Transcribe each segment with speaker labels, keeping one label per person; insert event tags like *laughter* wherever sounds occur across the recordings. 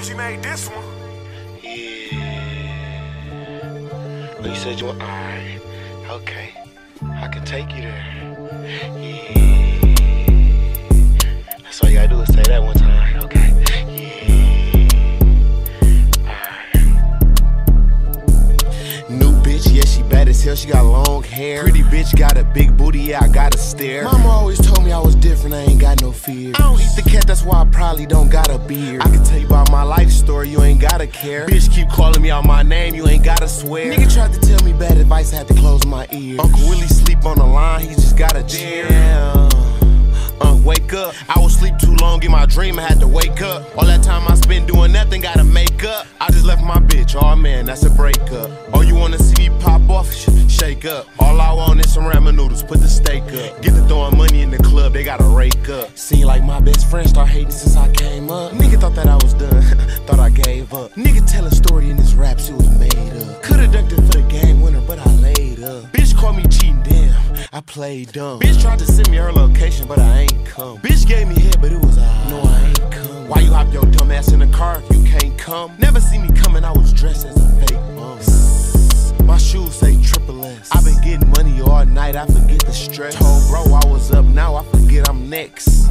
Speaker 1: Benji made this one.
Speaker 2: Yeah. Oh, you said you were alright. Okay. I can take you there. Yeah. That's all you gotta do is say that one time. She bad as hell. She got long hair. Pretty bitch got a big booty, yeah, I gotta stare. Mama always told me I was different, I ain't got no fear. I don't eat the cat, that's why I probably don't got a beard. I can tell you about my life story, you ain't gotta care. Bitch keep calling me out my name, you ain't gotta swear. Nigga tried to tell me bad advice, I had to close my ears. Uncle Willie sleep on the line, he just got a chair. Up. I was sleep too long in my dream, I had to wake up. All that time I spent doing nothing, gotta make up. I just left my bitch, oh man, that's a breakup. Oh, you wanna see me pop off? Sh- shake up. All I want is some ramen noodles, put the steak up. Get to throwing money in the club, they gotta rake up. Seem like my best friend start hating since I came up. Nigga thought that I was done, *laughs* thought I gave up. Nigga tell a story in this cheating, damn, I played dumb. Bitch tried to send me her location, but I ain't come. Bitch gave me head, but it was I. No, I ain't come. Why you hop your dumb ass in the car if you can't come? Never see me coming, I was dressed as a fake bum. My shoes say triple S. i been getting money all night, I forget the stress. Told bro I was up, now I forget I'm next.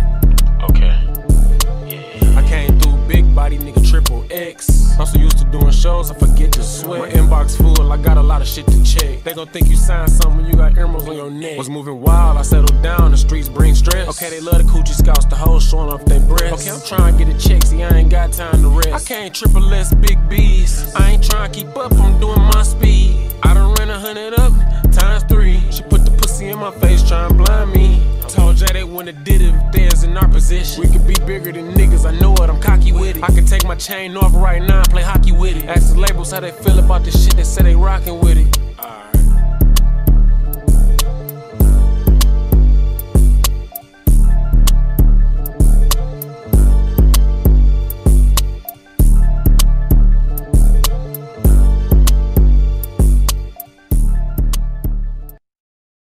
Speaker 3: X. I'm so used to doing shows, I forget to sweat. My inbox full, I got a lot of shit to check. They gon' think you signed something when you got emeralds on your neck. Was moving wild, I settled down, the streets bring stress. Okay, they love the coochie scouts, the hoes showing off their breasts. Okay, I'm trying to get a check, see, I ain't got time to rest. I can't triple S, big B's. I ain't trying to keep up, I'm doing my speed. I done ran a hundred up, times three. She put the pussy in my face, trying wouldn't have did it if in our position. We could be bigger than niggas, I know it, I'm cocky with it. I can take my chain off right now and play hockey with it. Ask the labels how they feel about the shit, they say they rockin' with it.